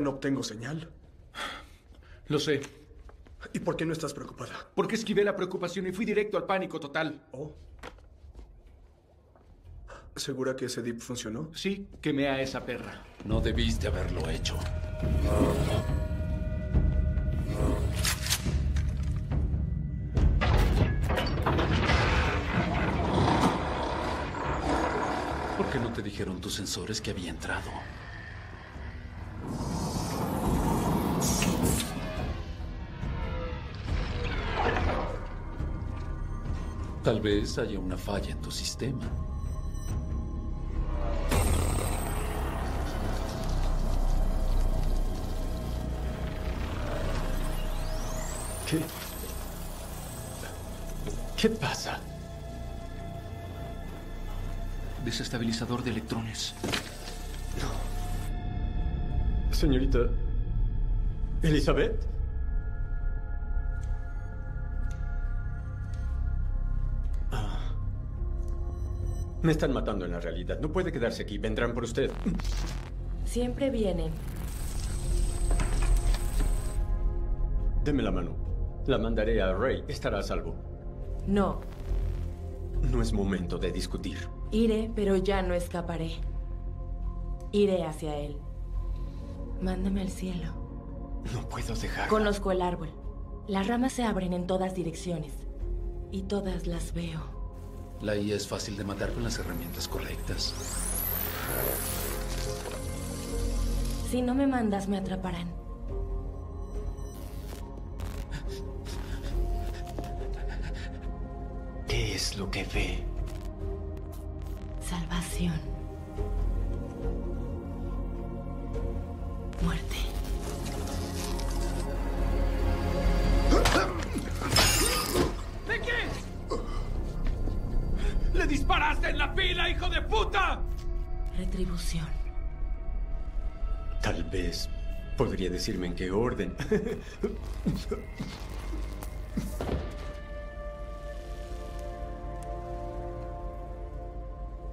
no obtengo señal. Lo sé. ¿Y por qué no estás preocupada? Porque esquivé la preocupación y fui directo al pánico total. Oh. ¿Segura que ese dip funcionó? Sí, quemé a esa perra. No debiste haberlo hecho. ¿Por qué no te dijeron tus sensores que había entrado? Tal vez haya una falla en tu sistema. ¿Qué? ¿Qué pasa? Desestabilizador de electrones. Señorita... ¿Elizabeth? Me están matando en la realidad. No puede quedarse aquí. Vendrán por usted. Siempre vienen. Deme la mano. La mandaré a Ray. Estará a salvo. No. No es momento de discutir. Iré, pero ya no escaparé. Iré hacia él. Mándame al cielo. No puedo dejar. Conozco el árbol. Las ramas se abren en todas direcciones. Y todas las veo. La IA es fácil de matar con las herramientas correctas. Si no me mandas, me atraparán. ¿Qué es lo que ve? Salvación. ¡Le disparaste en la pila, hijo de puta! Retribución. Tal vez podría decirme en qué orden.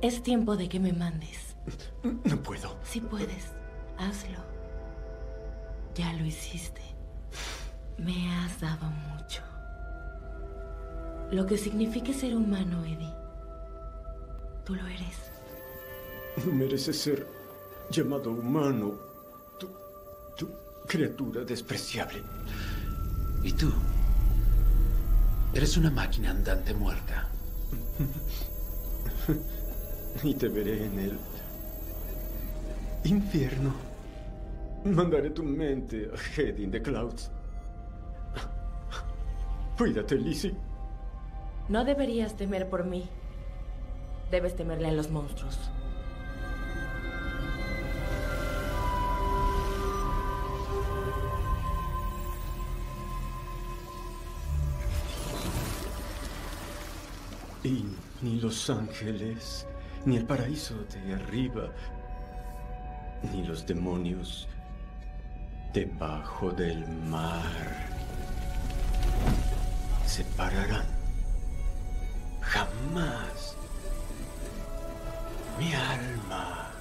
Es tiempo de que me mandes. No puedo. Si puedes, hazlo. Ya lo hiciste. Me has dado mucho. Lo que signifique ser humano, Eddie. Tú lo eres. No mereces ser llamado humano. Tú, tú, criatura despreciable. ¿Y tú? Eres una máquina andante muerta. Y te veré en el infierno. Mandaré tu mente a Head in the Clouds. Cuídate, Lizzie. No deberías temer por mí. Debes temerle a los monstruos. Y ni los ángeles, ni el paraíso de arriba, ni los demonios debajo del mar separarán mi alma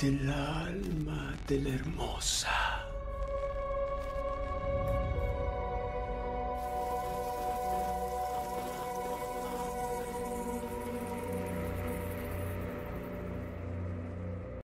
del alma de la hermosa.